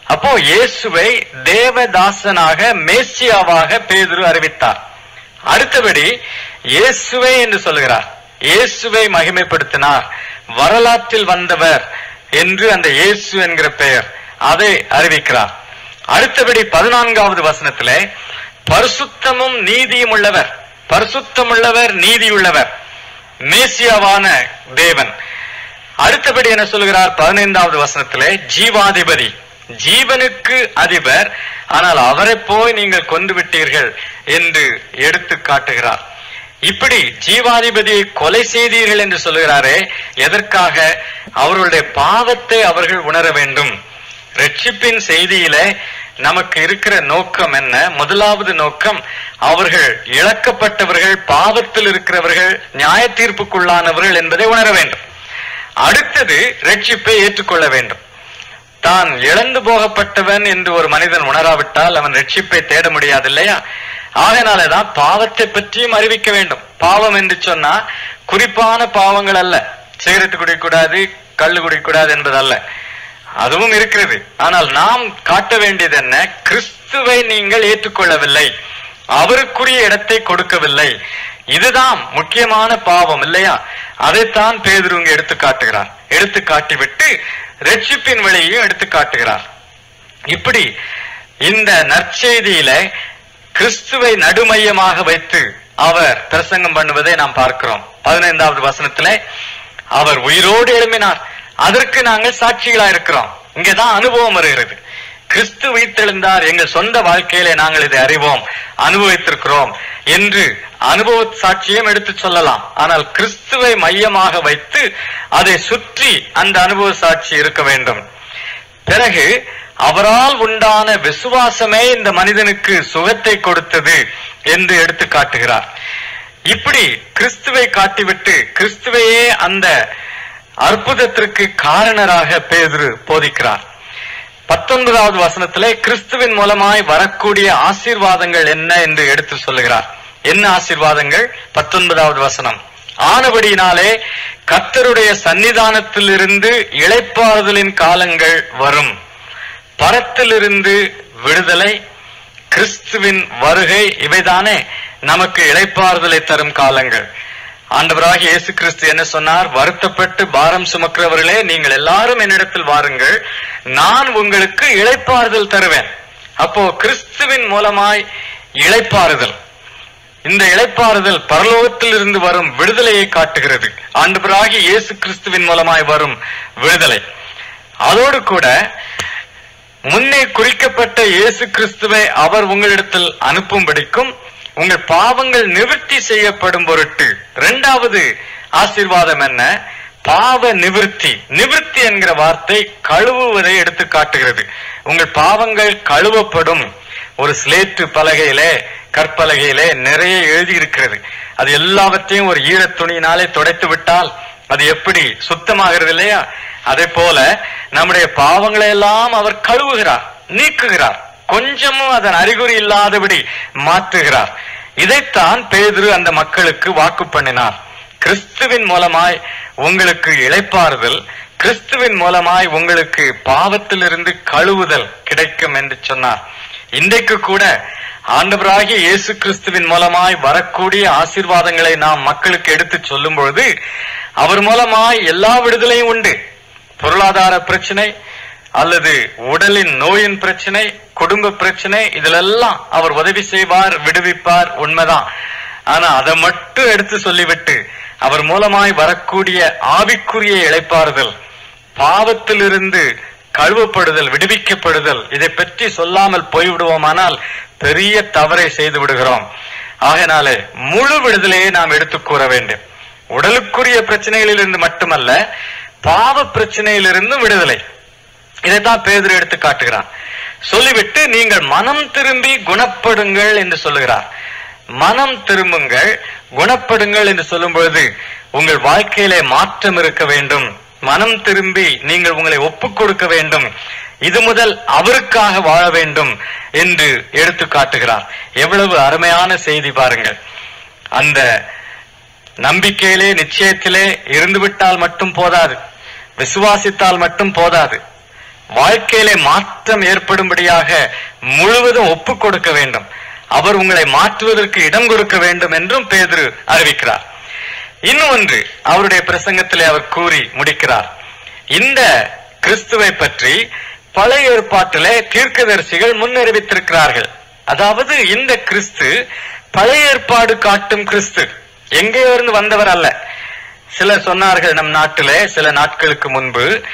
அப்போ இயேசுவை தேவதாசனாக மேசியாவாக பேதுரு அறிவித்தார். அடுத்தபடி இயேசுவை என்று சொல்கிறார். இயேசுவை மகிமைப்படுத்தினார். வரலாற்றில் வந்தவர் என்று அந்த இயேசு என்கிற பெயர் அதை அறிவிக்கிறார். அடுத்தபடி பதினான்காவது வசனத்திலே பரிசுத்தமும் நீதியும் உள்ளவர். பரிசுத்தம் உள்ளவர் நீதியுள்ளவர். மேசியாவான தேவன். அடுத்தபடி என்ன சொல்கிறார்? பதினைந்தாவது வசனத்திலே ஜீவாதிபதி. ஜீவனுக்கு அதிபர் ஆனால் அவரை போய் நீங்கள் கொண்டு விட்டீர்கள் என்று எடுத்து காட்டுகிறார். இப்படி ஜீவாதிபதியை கொலை செய்தீர்கள் என்று சொல்லுகிறாரே எதற்காக? அவர்களுடைய பாவத்தை அவர்கள் உணர வேண்டும். ரட்சிப்பின் செய்தியிலே நமக்கு இருக்கிற நோக்கம் என்ன? முதலாவது நோக்கம் அவர்கள் இழக்கப்பட்டவர்கள் பாவத்தில் இருக்கிறவர்கள் நியாய தீர்ப்புக்குள்ளானவர்கள் என்பதை உணர வேண்டும். அடுத்தது ரட்சிப்பை ஏற்றுக்கொள்ள வேண்டும். தான் இழந்து போகப்பட்டவன் என்று ஒரு மனிதன் உணராவிட்டால் அவன் ரட்சிப்பை தேட முடியாது இல்லையா? ஆகையினாலதான் பாவத்தை பற்றியும் அறிவிக்க வேண்டும். பாவம் என்று சொன்னா குறிப்பான பாவங்கள் அல்ல. சிகரெட் குடிக்கூடாது கள்ளு குடிக்கூடாது என்பதல்ல. அதுவும் இருக்கிறது. ஆனால் நாம் காட்ட வேண்டியது என்ன? கிறிஸ்துவை நீங்கள் ஏற்றுக்கொள்ளவில்லை. அவருக்குரிய இடத்தை கொடுக்கவில்லை. இதுதான் முக்கியமான பாவம் இல்லையா? அதைத்தான் பேதுருங்க எடுத்து காட்டுகிறார் எடுத்து காட்டிவிட்டு ரட்சிப்பின் வழியையும் எடுத்து காட்டுகிறார். இப்படி இந்த நற்செய்தியில கிறிஸ்துவை நடுமையமாக வைத்து அவர் பிரசங்கம் பண்ணுவதை நாம் பார்க்கிறோம். பதினைந்தாவது வசனத்துல அவர் உயிரோடு எழுப்பினார் அதற்கு நாங்கள் சாட்சிகளா இருக்கிறோம் இங்கதான் அனுபவம் வருகிறது. கிறிஸ்து வைத்தெழுந்தார் எங்கள் சொந்த வாழ்க்கையிலே நாங்கள் இதை அறிவோம் அனுபவித்திருக்கிறோம் என்று அனுபவ சாட்சியம் எடுத்து சொல்லலாம். ஆனால் கிறிஸ்துவை மையமாக வைத்து அதை சுற்றி அந்த அனுபவ சாட்சி இருக்க வேண்டும். பிறகு அவரால் உண்டான விசுவாசமே இந்த மனிதனுக்கு சுகத்தை கொடுத்தது என்று எடுத்து காட்டுகிறார். இப்படி கிறிஸ்துவை காட்டிவிட்டு கிறிஸ்துவையே அந்த அற்புதத்திற்கு காரணராக பேதுரு போதிக்கிறார். பத்தொன்பதாவது வசனத்திலே கிறிஸ்துவின் மூலமாய் வரக்கூடிய ஆசீர்வாதங்கள் என்ன என்று எடுத்து சொல்லுகிறார். என்ன ஆசீர்வாதங்கள்? பத்தொன்பதாவது வசனம். ஆனபடியினாலே கர்த்தருடைய சன்னிதானத்திலிருந்து இளைப்பாறுதலின் காலங்கள் வரும். பரத்திலிருந்து விடுதலை கிறிஸ்துவின் வருகை இவைதானே நமக்கு இளைப்பாறுதலை தரும் காலங்கள். ஆண்டவராக இயேசு கிறிஸ்து என்ன சொன்னார்? வருத்தப்பட்டு பாரம் சுமக்கிறவர்களே நீங்கள் எல்லாரும் என்னிடத்தில் வாருங்கள். நான் உங்களுக்கு இழைப்பாறுதல் தருவேன். அப்போ கிறிஸ்துவின் மூலமாய் இழைப்பாறுதல். இந்த இழைப்பாறுதல் பரலோகத்தில் இருந்து வரும் விடுதலையை காட்டுகிறது. ஆண்டவராகி இயேசு கிறிஸ்துவின் மூலமாய் வரும் விடுதலை. அதோடு கூட முன்னே குறிக்கப்பட்ட இயேசு கிறிஸ்துவை அவர் உங்களிடத்தில் அனுப்பும்படிக்கும் உங்கள் பாவங்கள் நிவர்த்தி செய்யப்படும் பொருட்டு. இரண்டாவது ஆசீர்வாதம் என்ன? பாவ நிவர்த்தி. நிவர்த்தி என்கிற வார்த்தை கழுவுவதை எடுத்து காட்டுகிறது. உங்கள் பாவங்கள் கழுவப்படும். ஒரு ஸ்லேட்டு பலகையிலே கற்பலகையிலே நிறைய எழுதி இருக்கிறது அது எல்லாவற்றையும் ஒரு ஈரத்துணியினாலே துடைத்து விட்டால் அது எப்படி சுத்தமாகிறது இல்லையா? அதே போல நம்முடைய பாவங்களை எல்லாம் அவர் கழுவுகிறார் நீக்குகிறார். கொஞ்சமும் அதன் அறிகுறி இல்லாதபடி மாற்றுகிறார். இதைத்தான் பேதுரு அந்த மக்களுக்கு வாக்கு பண்ணினார். கிறிஸ்துவின் மூலமாய் உங்களுக்கு இளைப்பாறுதல் கிறிஸ்துவின் மூலமாய் உங்களுக்கு பாவத்திலிருந்து கழுவுதல் கிடைக்கும் என்று சொன்னார். இன்றைக்கு கூட ஆண்டவராகிய இயேசு கிறிஸ்துவின் மூலமாய் வரக்கூடிய ஆசீர்வாதங்களை நாம் மக்களுக்கு எடுத்து சொல்லும் பொழுது அவர் மூலமாய் எல்லா விடுதலையும் உண்டு. பொருளாதார பிரச்சனை அல்லது உடலின் நோயின் பிரச்சனை குடும்ப பிரச்சனை இதிலெல்லாம் அவர் உதவி செய்வார் விடுவிப்பார் உண்மைதான். ஆனா அதை மட்டும் எடுத்து சொல்லிவிட்டு அவர் மூலமாய் வரக்கூடிய ஆவிக்குரிய இழைப்பாறுதல் பாவத்திலிருந்து கழுவப்படுதல் விடுவிக்கப்படுதல் இதை பற்றி சொல்லாமல் போய்விடுவோமானால் பெரிய தவறை செய்து விடுகிறோம். ஆகினாலே முழு விடுதலையை நாம் எடுத்து கூற வேண்டும். உடலுக்குரிய பிரச்சனைகளிலிருந்து மட்டுமல்ல பாவ பிரச்சனையிலிருந்தும் விடுதலை. இதைத்தான் பேதர் எடுத்து காட்டுகிறான். சொல்லிவிட்டு நீங்கள் மனம் திரும்பி குணப்படுங்கள் என்று சொல்லுகிறார். மனம் திரும்புங்கள் குணப்படுங்கள் என்று சொல்லும் பொழுது உங்கள் வாழ்க்கையிலே மாற்றம் இருக்க வேண்டும். மனம் திரும்பி நீங்கள் உங்களை ஒப்புக் கொடுக்க வேண்டும். இது முதல் அவருக்காக வாழ வேண்டும் என்று எடுத்து காட்டுகிறார். எவ்வளவு அருமையான செய்தி பாருங்கள். அந்த நம்பிக்கையிலே நிச்சயத்திலே இருந்துவிட்டால் மட்டும் போதாது. விசுவாசித்தால் மட்டும் போதாது. வாழ்க்கையிலே மாற்றம் ஏற்படும்படியாக முழுவதும் ஒப்புக் கொடுக்க வேண்டும். அவர் உங்களை மாற்றுவதற்கு இடம் கொடுக்க வேண்டும் என்றும் பேதுரு அறிவிக்கிறார். இன்னும் ஒன்று அவருடைய பிரசங்கத்திலே அவர் கூறி முடிக்கிறார். இந்த கிறிஸ்துவை பற்றி பழைய ஏற்பாட்டிலே தீர்க்கதரிசிகள் முன்னறிவித்திருக்கிறார்கள். அதாவது இந்த கிறிஸ்து பழைய ஏற்பாடு காட்டும் கிறிஸ்து. எங்கேயோ இருந்து வந்தவர் அல்ல. சிலர் சொன்னார்கள் நம் நாட்டிலே சில நாட்களுக்கு முன்பு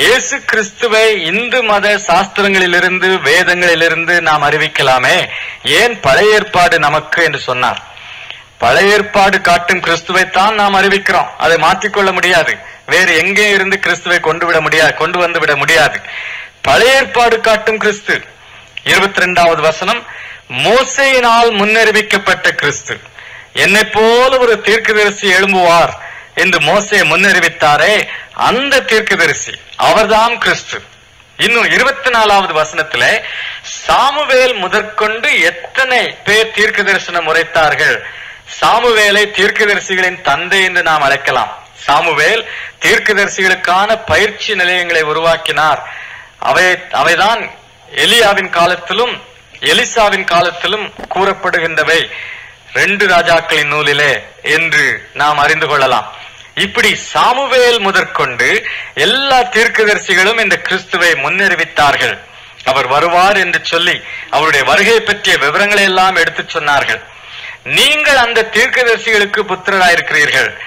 இயேசு கிறிஸ்துவை இந்து மத சாஸ்திரங்களிலிருந்து வேதங்களிலிருந்து நாம் அறிவிக்கலாமே? ஏன் பழைய ஏற்பாடு நமக்கு என்று சொன்னார்? பழைய ஏற்பாடு காட்டும் கிறிஸ்துவை தான் நாம் அறிவிக்கிறோம். அதை மாற்றிக்கொள்ள முடியாது. வேறு எங்கே இருந்து கிறிஸ்துவை கொண்டு விட முடியாது கொண்டு வந்து விட முடியாது. பழைய ஏற்பாடு காட்டும் கிறிஸ்து. இருபத்தி ரெண்டாவது வசனம் மோசையினால் முன்னறிவிக்கப்பட்ட கிறிஸ்து. என்னை போல ஒரு தீர்க்கதரிசி எழும்புவார். என்று மோசையை முன்னறிவித்தாரே அந்த தீர்க்கதரிசி அவர்தான் கிறிஸ்து. இன்னும் இருபத்தி நாலாவது வசனத்துல சாமுவேல் முதற்கொண்டு எத்தனை பேர் தீர்க்க தரிசனம் உரைத்தார்கள்? சாமுவேலை தீர்க்கதரிசிகளின் தந்தை என்று நாம் அழைக்கலாம். சாமுவேல் தீர்க்கதரிசிகளுக்கான பயிற்சி நிலையங்களை உருவாக்கினார். அவை அவைதான் எலியாவின் காலத்திலும் எலிசாவின் காலத்திலும் கூறப்படுகின்றவை. ரெண்டு ராஜாக்களின் நூலிலே என்று நாம் அறிந்து கொள்ளலாம். இப்படி சாமுவேல் முதற்கொண்டு எல்லா தீர்க்கதரிசிகளும் இந்த கிறிஸ்துவை முன்னறிவித்தார்கள். அவர் வருவார் என்று சொல்லி அவருடைய வருகை பற்றிய விவரங்களை எல்லாம் எடுத்துச் சொன்னார்கள். நீங்கள் அந்த தீர்க்கதரிசிகளுக்கு புத்திரராயிருக்கிறீர்கள்.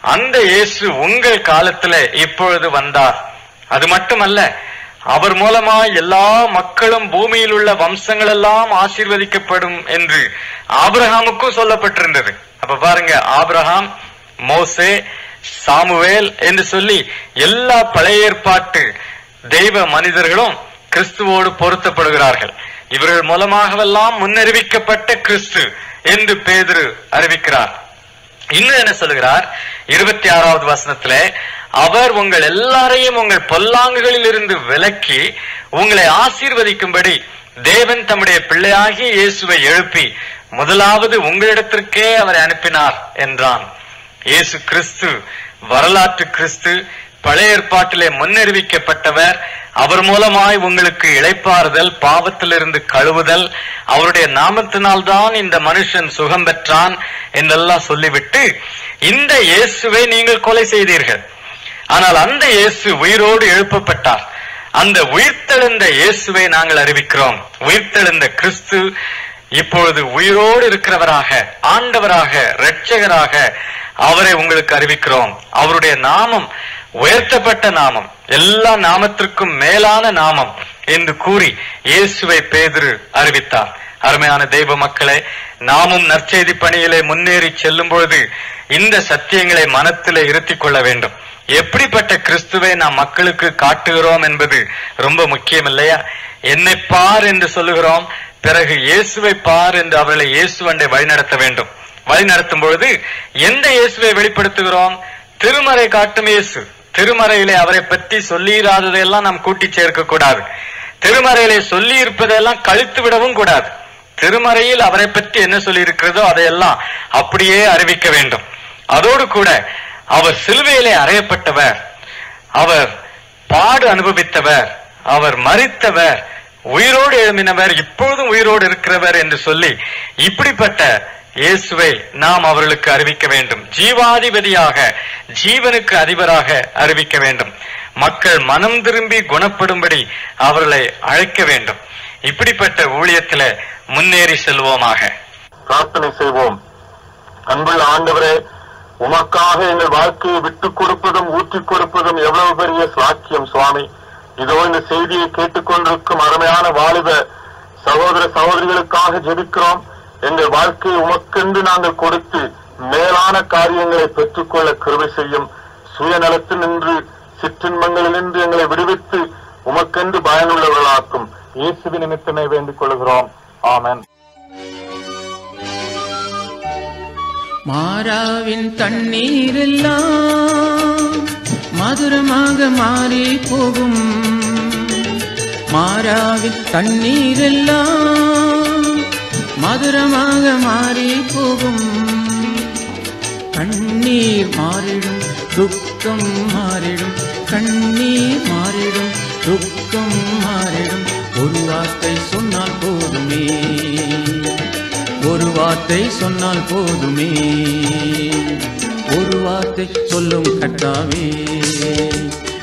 அந்த இயேசு உங்கள் காலத்துல இப்பொழுது வந்தார். அது மட்டுமல்ல அவர் மூலமா எல்லா மக்களும் பூமியில் உள்ள வம்சங்கள் எல்லாம் ஆசீர்வதிக்கப்படும் என்று ஆபிரகாமுக்கும் சொல்லப்பட்டிருந்தது. அப்ப பாருங்க ஆபிரகாம் மோசே சாமுவேல் என்று சொல்லி எல்லா பழைய ஏற்பாட்டு தெய்வ மனிதர்களும் கிறிஸ்துவோடு பொருத்தப்படுகிறார்கள். இவர்கள் மூலமாகவெல்லாம் முன்னறிவிக்கப்பட்ட கிறிஸ்து என்று பேதுரு அறிவிக்கிறார். இன்னும் என்ன சொல்லுகிறார்? இருபத்தி ஆறாவது வசனத்திலே அவர் உங்கள் எல்லாரையும் உங்கள் பொல்லாங்குகளில் இருந்து விலக்கி உங்களை ஆசீர்வதிக்கும்படி தேவன் தம்முடைய பிள்ளையாகிய இயேசுவை எழுப்பி முதலாவது உங்களிடத்திற்கே அவரை அனுப்பினார் என்றான். இயேசு கிறிஸ்து வரலாற்று கிறிஸ்து பழைய ஏற்பாட்டிலே முன்னறிவிக்கப்பட்டவர். அவர் மூலமாய் உங்களுக்கு இளைப்பாறுதல் பாவத்திலிருந்து கழுவுதல் அவருடைய நாமத்தினால்தான் இந்த மனுஷன் சுகம் பெற்றான் என்றெல்லாம் சொல்லிவிட்டு இந்த இயேசுவை நீங்கள் கொலை செய்தீர்கள். ஆனால் அந்த இயேசு உயிரோடு எழுப்பப்பட்டார். அந்த உயிர்த்தெழுந்த இயேசுவை நாங்கள் அறிவிக்கிறோம். உயிர்த்தெழுந்த கிறிஸ்து இப்பொழுது உயிரோடு இருக்கிறவராக ஆண்டவராக இரட்சகராக அவரை உங்களுக்கு அறிவிக்கிறோம். அவருடைய நாமம் உயர்த்தப்பட்ட நாமம் எல்லா நாமத்திற்கும் மேலான நாமம் என்று கூறி இயேசுவை பேதுரு அறிவித்தார். அருமையான தெய்வ மக்களை நாமும் நற்செய்தி பணியிலே முன்னேறி செல்லும் பொழுது இந்த சத்தியங்களை மனத்திலே இருத்திக் கொள்ள வேண்டும். எப்படிப்பட்ட கிறிஸ்துவை நாம் மக்களுக்கு காட்டுகிறோம் என்பது ரொம்ப முக்கியம் இல்லையா? என்னை பார் என்று சொல்லுகிறோம். பிறகு இயேசுவை பார் என்று அவர்களை இயேசுவண்டை வழிநடத்த வேண்டும். வழிநடத்தும் பொழுது எந்த இயேசுவை வெளிப்படுத்துகிறோம்? திருமறை காட்டும் இயேசு. திருமறையிலே அவரை பற்றி சொல்லியிராததையெல்லாம் நாம் கூட்டி சேர்க்க கூடாது. திருமறையிலே சொல்லி இருப்பதையெல்லாம் கழித்து விடவும் கூடாது. திருமறையில் அவரை பற்றி என்ன சொல்லி இருக்கிறதோ அதையெல்லாம் அப்படியே அறிவிக்க வேண்டும். அதோடு கூட அவர் சிலுவையிலே அறையப்பட்டவர். அவர் பாடு அனுபவித்தவர். அவர் மறித்தவர் உயிரோடு எழுமினவர் இப்பொழுதும் உயிரோடு இருக்கிறவர் என்று சொல்லி இப்படிப்பட்ட இயேசுவை நாம் அவர்களுக்கு அறிவிக்க வேண்டும். ஜீவாதிபதியாக ஜீவனுக்கு அதிபராக அறிவிக்க வேண்டும். மக்கள் மனம் திரும்பி குணப்படும்படி அவர்களை அழைக்க வேண்டும். இப்படிப்பட்ட ஊழியத்தில முன்னேறி செல்வோமாக. பிரார்த்தனை செய்வோம். அன்புள்ள ஆண்டவரே உமக்காக எங்கள் வாழ்க்கையை விட்டுக் கொடுப்பதும் ஊற்றிக் கொடுப்பதும் எவ்வளவு பெரிய சாக்கியம் சுவாமி. இதோ இந்த செய்தியை கேட்டுக்கொண்டிருக்கும் அருமையான வாலிப சகோதர சகோதரிகளுக்காக ஜெபிக்கிறோம். எங்கள் வாழ்க்கையை உமக்கென்று நாங்கள் கொடுத்து மேலான காரியங்களை பெற்றுக்கொள்ள கிருபை செய்யும். சுயநலத்தில் நின்று சிற்றின்பங்களில் நின்று எங்களை விடுவித்து உமக்கென்று பயனுள்ளவர்களாக்கும். இயேசுவி நிமித்தமே வேண்டிக் கொள்கிறோம். ஆமன். மாறாவின் தண்ணீரெல்லாம் மதுரமாக மாறி போகும். மாறாவின் தண்ணீரெல்லாம் மதுரமாக மாறி போகும். தண்ணீர் மாறிடும் துக்கம் மாறிடும். கண்ணீர் வார்த்தை சொன்னால் போதுமே. ஒரு வார்த்தை சொல்லும் கட்டாவே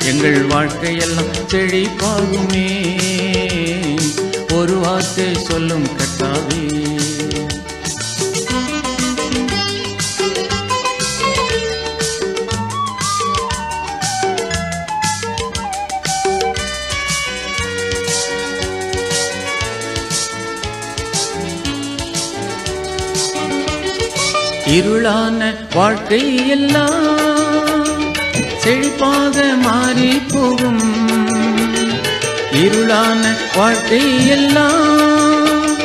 எங்கள் வாழ்க்கையெல்லாம் செழிப்பாகுமே ஒரு வார்த்தை சொல்லும் கட்டாவே பொருளான வாழ்க்கை எல்லாம் செழிப்பாக மாறி போகும். இருளான வாழ்க்கை எல்லாம்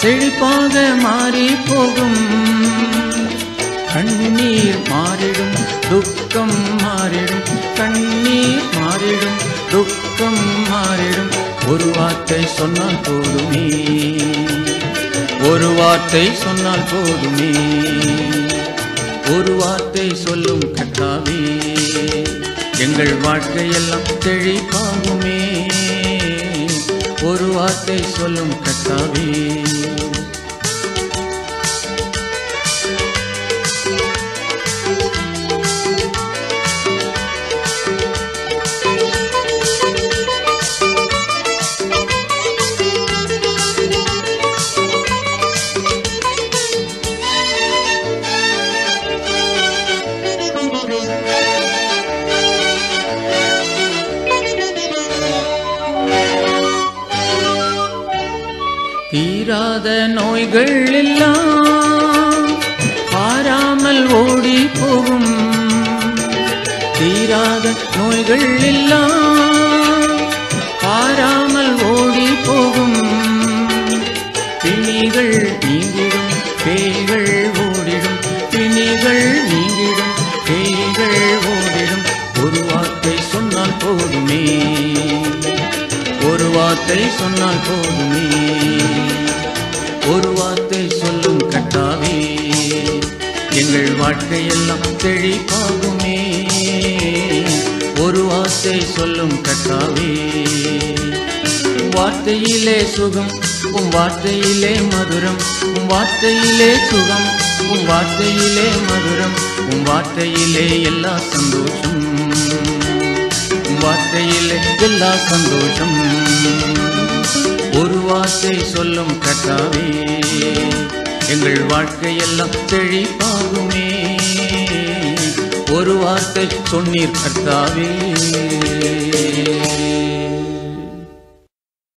செழிப்பாக மாறி போகும். கண்ணீர் மாறிடும் துக்கம் மாறிடும் கண்ணீர் மாறிடும் துக்கம் மாறிடும். ஒரு வார்த்தை சொன்னால் போதுமே. ஒரு வார்த்தை சொன்னால் போதுமே. ஒரு வார்த்தை சொல்லும் கட்டாவே. எங்கள் வாழ்க்கையெல்லாம் செழிப்பாகுமே ஒரு வார்த்தை சொல்லும் கட்டாவே. எல்லாம் பாராமல் ஓடி போகும். பிணிகள் நீங்கிடும் பேய்கள் ஓடிடும். பிணிகள் நீங்கிடும் பேய்கள் ஓடிடும். ஒரு வார்த்தை சொன்னால் போதுமே. ஒரு வார்த்தை சொன்னால் போதுமே. ஒரு வார்த்தை சொல்லும் கட்டாவே. எங்கள் வாழ்க்கையெல்லாம் தெளிப்பாகுமே ஒரு வார்த்தை சொல்லும் கட்டாவே வார்த்தையிலே சுகம் உம் வார்த்தையிலே மதுரம் உம் வார்த்தையிலே சுகம் உம் வார்த்தையிலே மதுரம் உம் வார்த்தையிலே எல்லா சந்தோஷம். உம் வார்த்தையிலே எல்லா சந்தோஷம். ஒரு வார்த்தை சொல்லும் கட்டாவே எங்கள் வாழ்க்கையெல்லாம் செழிப்பாகுமே ஒரு வார்த்தை சொன்னீர் கர்த்தாவே.